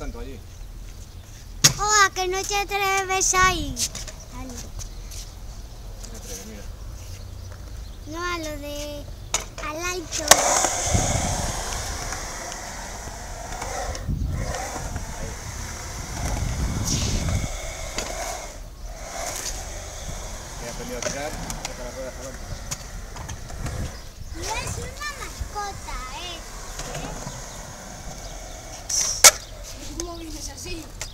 tanto allí. Oh, a que no te atreves ahí. Dale. Me atreves, mira. No, a lo de... al alto. He aprendido a tirar, saca la rueda jalón. No es una mascota, ¿eh? ¿Cómo dices así?